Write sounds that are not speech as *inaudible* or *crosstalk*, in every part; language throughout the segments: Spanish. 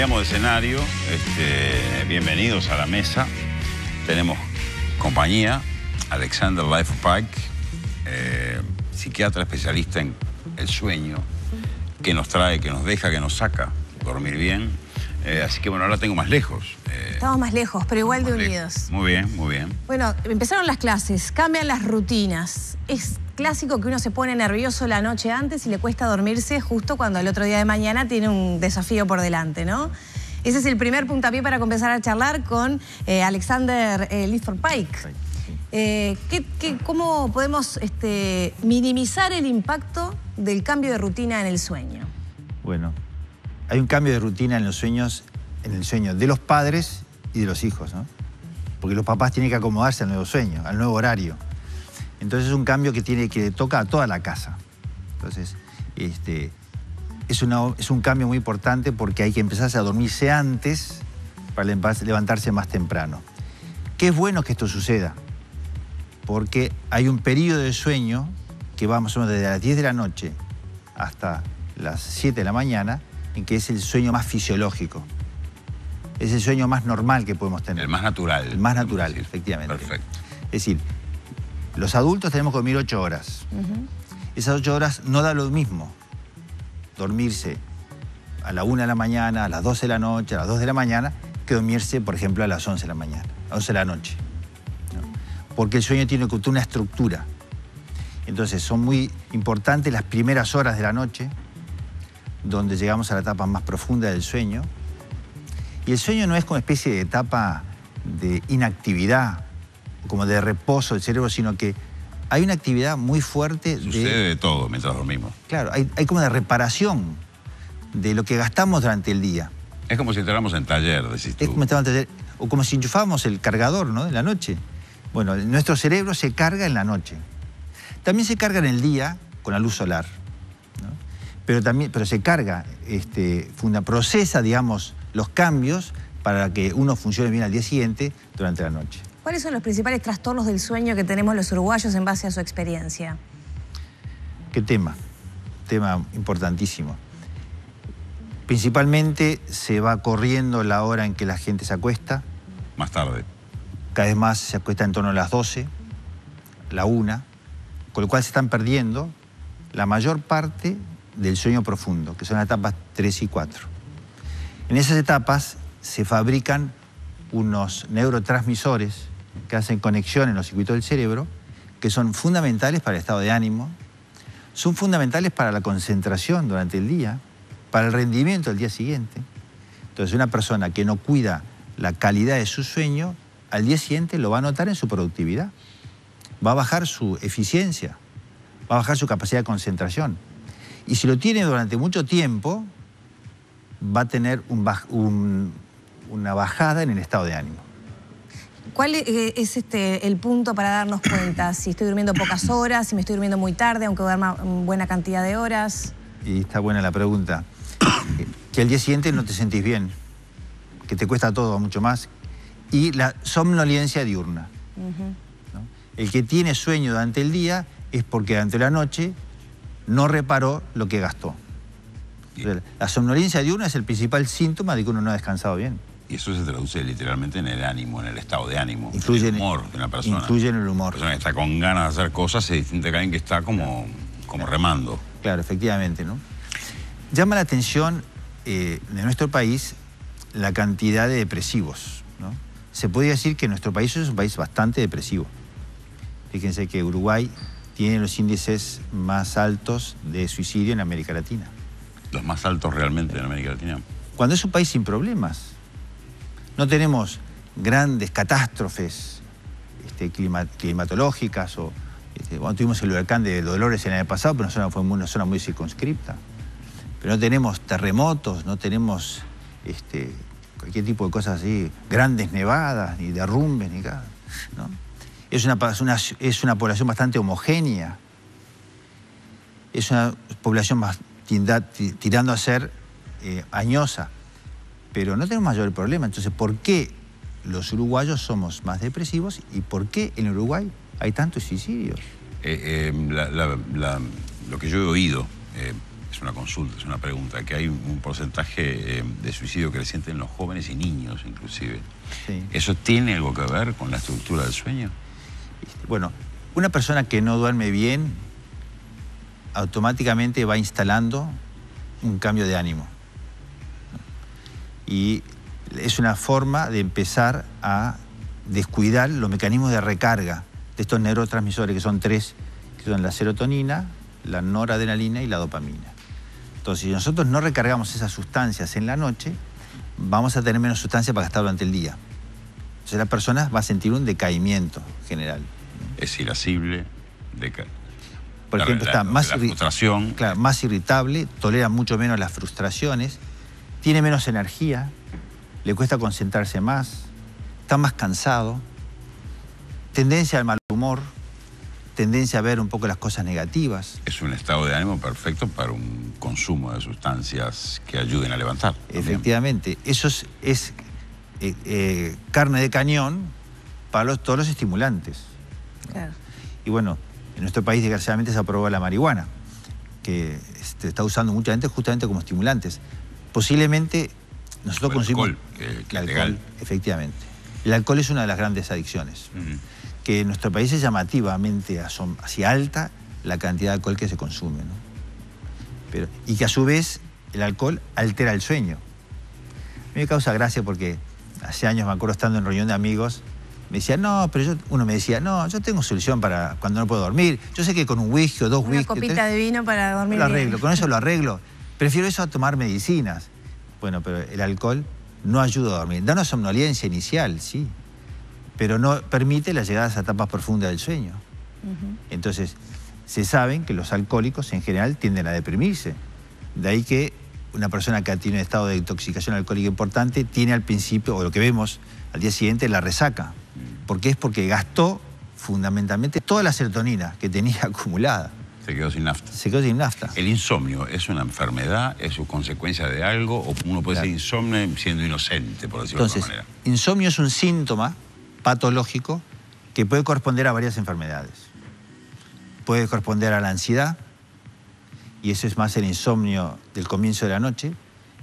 cambiamos de escenario. Este, bienvenidos a la mesa. Tenemos compañía, Alexander Life Pike, eh, psiquiatra especialista en el sueño, que nos trae, que nos deja, que nos saca dormir bien. Eh, así que bueno, ahora tengo más lejos. Eh, Estamos más lejos, pero igual de unidos. Muy bien, muy bien. Bueno, empezaron las clases, cambian las rutinas. Es clásico que uno se pone nervioso la noche antes y le cuesta dormirse justo cuando el otro día de mañana tiene un desafío por delante, ¿no? Ese es el primer puntapié para comenzar a charlar con eh, Alexander eh, Pike. Eh, cómo podemos este, minimizar el impacto del cambio de rutina en el sueño? Bueno, hay un cambio de rutina en los sueños, en el sueño de los padres y de los hijos, ¿no? Porque los papás tienen que acomodarse al nuevo sueño, al nuevo horario. Entonces es un cambio que, tiene, que toca a toda la casa. Entonces, este, es, es un cambio muy importante porque hay que empezarse a dormirse antes para levantarse más temprano. Qué es bueno que esto suceda, porque hay un periodo de sueño que va más o menos desde las 10 de la noche hasta las 7 de la mañana, en que es el sueño más fisiológico. Es el sueño más normal que podemos tener. El más natural. El más natural, efectivamente. Perfecto. Es decir, los adultos tenemos que dormir 8 horas. Esas 8 horas no da lo mismo dormirse a la 1 de la mañana, a las 12 de la noche, a las 2 de la mañana, que dormirse, por ejemplo, a las 11 de la mañana, a 11 de la noche. Porque el sueño tiene una estructura. Entonces son muy importantes las primeras horas de la noche, donde llegamos a la etapa más profunda del sueño. Y el sueño no es como especie de etapa de inactividad, como de reposo del cerebro, sino que hay una actividad muy fuerte Sucede de... todo mientras dormimos. Claro, hay, como de reparación de lo que gastamos durante el día. Es como si entráramos en taller, decís tú. Es como si en taller, o como si enchufábamos el cargador, ¿no? En la noche. Bueno, nuestro cerebro se carga en la noche. También se carga en el día con la luz solar. Pero, también, pero se carga, este, procesa, digamos, los cambios para que uno funcione bien al día siguiente durante la noche. ¿Cuáles son los principales trastornos del sueño que tenemos los uruguayos en base a su experiencia? ¿Qué tema? Tema importantísimo. Principalmente se va corriendo la hora en que la gente se acuesta. Más tarde. Cada vez más se acuesta en torno a las 12, la 1, con lo cual se están perdiendo la mayor parte del sueño profundo, que son las etapas 3 y 4. En esas etapas se fabrican unos neurotransmisores que hacen conexión en los circuitos del cerebro, que son fundamentales para el estado de ánimo, son fundamentales para la concentración durante el día, para el rendimiento del día siguiente. Entonces, una persona que no cuida la calidad de su sueño, al día siguiente lo va a notar en su productividad. Va a bajar su eficiencia, va a bajar su capacidad de concentración. Y si lo tiene durante mucho tiempo, va a tener una bajada en el estado de ánimo. ¿Cuál eh, es este, el punto para darnos cuenta? Si estoy durmiendo pocas horas, si me estoy durmiendo muy tarde, aunque duerma buena cantidad de horas. Y está buena la pregunta. *coughs* Que al día siguiente no te sentís bien, que te cuesta todo mucho más. Y la somnolencia diurna. El que tiene sueño durante el día es porque durante la noche no reparó lo que gastó. La somnolencia diurna es el principal síntoma de que uno no ha descansado bien. Y eso se traduce literalmente en el ánimo, en el estado de ánimo, en el humor de una persona. Influye en el humor. Una persona que está con ganas de hacer cosas se distinta que alguien que está como, como remando. Claro, efectivamente, ¿no? Llama la atención eh, de nuestro país la cantidad de depresivos, ¿no? Se podría decir que nuestro país es un país bastante depresivo. Fíjense que Uruguay tiene los índices más altos de suicidio en América Latina. Los más altos realmente en América Latina. Cuando es un país sin problemas. No tenemos grandes catástrofes este, climatológicas o este, tuvimos el huracán de Dolores el año pasado, pero zona fue una zona muy circunscripta. Pero no tenemos terremotos, no tenemos este, cualquier tipo de cosas así, grandes nevadas, ni derrumbes, ni nada. Es, una, es una población bastante homogénea. Es una población tirando a ser eh, añosa pero no tenemos mayor problema. Entonces, ¿por qué los uruguayos somos más depresivos y por qué en Uruguay hay tantos suicidios? Eh, eh, lo que yo he oído, eh, es una consulta, es una pregunta, que hay un porcentaje de suicidio creciente en los jóvenes y niños inclusive. ¿Eso tiene algo que ver con la estructura del sueño? Bueno, una persona que no duerme bien automáticamente va instalando un cambio de ánimo. Y es una forma de empezar a descuidar los mecanismos de recarga de estos neurotransmisores, que son tres, que son la serotonina, la noradrenalina y la dopamina. Entonces, si nosotros no recargamos esas sustancias en la noche, vamos a tener menos sustancia para gastar durante el día. Entonces la persona va a sentir un decaimiento general. Es irascible, deca... Por ejemplo, está más, frustración. Claro, más irritable, tolera mucho menos las frustraciones, tiene menos energía, le cuesta concentrarse más, está más cansado, tendencia al mal humor, tendencia a ver un poco las cosas negativas. Es un estado de ánimo perfecto para un consumo de sustancias que ayuden a levantar. Efectivamente, eso es, eh, eh, carne de cañón para todos los estimulantes. Y bueno, en nuestro país desgraciadamente se aprobó la marihuana, que se este, está usando mucha gente justamente como estimulantes. Posiblemente nosotros consumimos... El alcohol, que, efectivamente. El alcohol es una de las grandes adicciones que en nuestro país es llamativamente así alta la cantidad de alcohol que se consume. Pero, y que a su vez el alcohol altera el sueño. A mí me causa gracia porque hace años me acuerdo estando en reunión de amigos, me decían, no, pero yo, uno me decía, no, yo tengo solución para cuando no puedo dormir. Yo sé que con un whisky o dos whisky... Una copita de vino para dormir Lo arreglo, con eso lo arreglo. Prefiero eso a tomar medicinas. Bueno, pero el alcohol no ayuda a dormir. Da una somnolencia inicial, sí, pero no permite la llegada a etapas profundas del sueño. Entonces, se saben que los alcohólicos en general tienden a deprimirse. De ahí que una persona que tiene un estado de intoxicación alcohólica importante tiene al principio, o lo que vemos al día siguiente, la resaca. ¿Por qué? Es porque gastó fundamentalmente toda la serotonina que tenía *laughs* acumulada. Se quedó sin nafta. Se quedó sin nafta. ¿El insomnio es una enfermedad? ¿Es su consecuencia de algo? ¿O uno puede ser insomnio siendo inocente, por decirlo de otra manera? Insomnio es un síntoma patológico que puede corresponder a varias enfermedades. Puede corresponder a la ansiedad, y eso es más el insomnio del comienzo de la noche.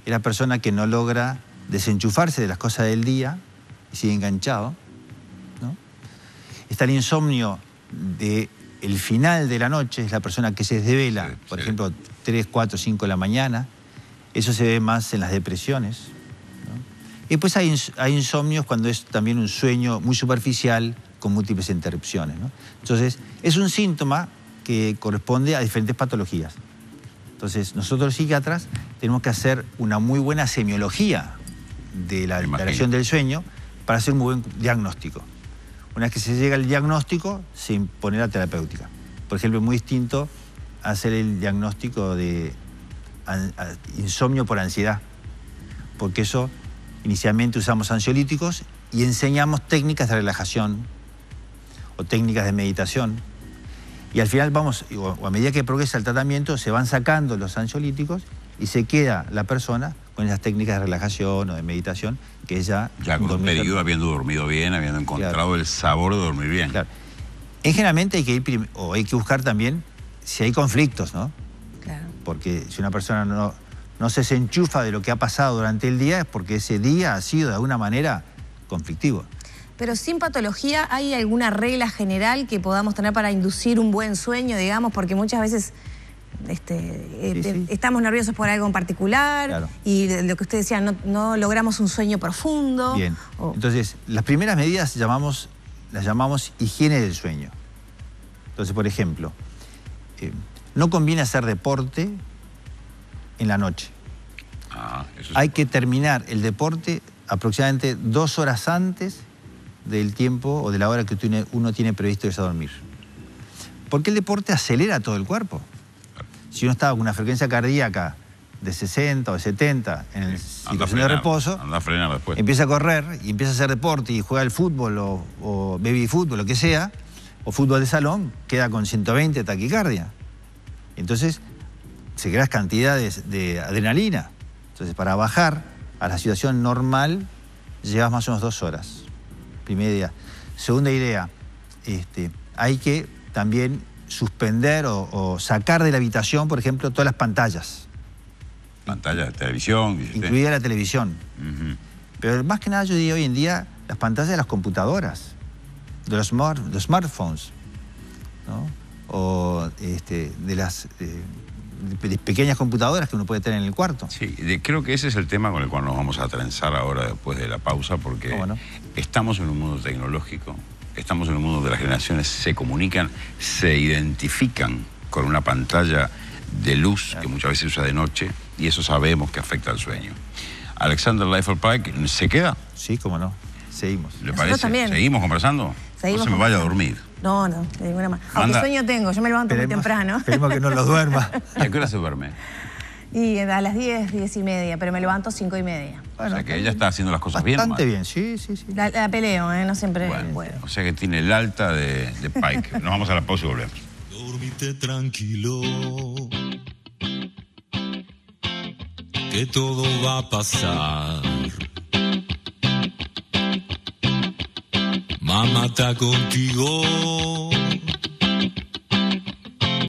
Es la persona que no logra desenchufarse de las cosas del día y sigue enganchado. Está el insomnio del el final de la noche, es la persona que se desvela, por ejemplo, 3, 4, 5 de la mañana. Eso se ve más en las depresiones. Y después hay, insomnios cuando es también un sueño muy superficial con múltiples interrupciones. Entonces, es un síntoma que corresponde a diferentes patologías. Entonces, nosotros psiquiatras tenemos que hacer una muy buena semiología de la alteración del sueño para hacer un buen diagnóstico. Una vez que se llega al diagnóstico, se impone la terapéutica. Por ejemplo, es muy distinto hacer el diagnóstico de insomnio por ansiedad, porque eso Inicialmente usamos ansiolíticos y enseñamos técnicas de relajación o técnicas de meditación. Y al final vamos, o a medida que progresa el tratamiento, se van sacando los ansiolíticos y se queda la persona con esas técnicas de relajación o de meditación que ya... Ya con un periodo habiendo dormido bien, habiendo encontrado el sabor de dormir bien. Claro. En generalmente hay que ir, o hay que buscar también si hay conflictos, ¿no? Claro. Porque si una persona no, no se desenchufa de lo que ha pasado durante el día es porque ese día ha sido de alguna manera conflictivo. Pero sin patología, ¿hay alguna regla general que podamos tener para inducir un buen sueño, digamos? Porque muchas veces este, eh, estamos nerviosos por algo en particular y lo que usted decía, no, logramos un sueño profundo. Bien, entonces las primeras medidas llamamos, las llamamos higiene del sueño. Entonces, por ejemplo, eh, no conviene hacer deporte en la noche. Ah, Hay que terminar el deporte aproximadamente dos horas antes del tiempo o de la hora que uno tiene previsto irse a dormir. Porque el deporte acelera todo el cuerpo. Si uno está con una frecuencia cardíaca de 60 o de 70 en el situación de reposo, empieza a correr y empieza a hacer deporte y juega el fútbol o, o baby fútbol, lo que sea, o fútbol de salón, queda con 120 taquicardia. Entonces, se crean cantidades de adrenalina. Entonces, para bajar a la situación normal, llevas más o menos dos horas. Primera idea. Segunda idea, este, hay que también suspender o, o sacar de la habitación, por ejemplo, todas las pantallas, Pantalla de televisión. incluida la televisión. Pero más que nada yo diría hoy en día las pantallas de las computadoras, de los, smart- de los smartphones, ¿no? o este, de las eh, de- de pequeñas computadoras que uno puede tener en el cuarto. Sí, de- creo que ese es el tema con el cual nos vamos a trenzar ahora después de la pausa, porque estamos en un mundo tecnológico, estamos en un mundo donde las generaciones se comunican, se identifican con una pantalla de luz que muchas veces se usa de noche y eso sabemos que afecta al sueño. Alexander Leifert Pike, ¿se queda? Sí, cómo no. Seguimos. ¿Le Nosotros parece? también. ¿Seguimos conversando? Seguimos no se me vaya a dormir. No, no, de ninguna manera. Aunque sueño tengo, yo me levanto muy temprano. Esperemos que no los duerma. ¿Y *laughs* a qué hora se duerme? Y a las 10, 10 y media, pero me levanto 5 y media. o sea que ella está haciendo las cosas bien. Bastante bien, sí, sí, sí. La, la peleo, ¿eh? no siempre Bueno, puedo. o sea que tiene el alta de, de Pike. Nos vamos a la pausa y volvemos. Dormite tranquilo. Que todo va a pasar. Mamá está contigo.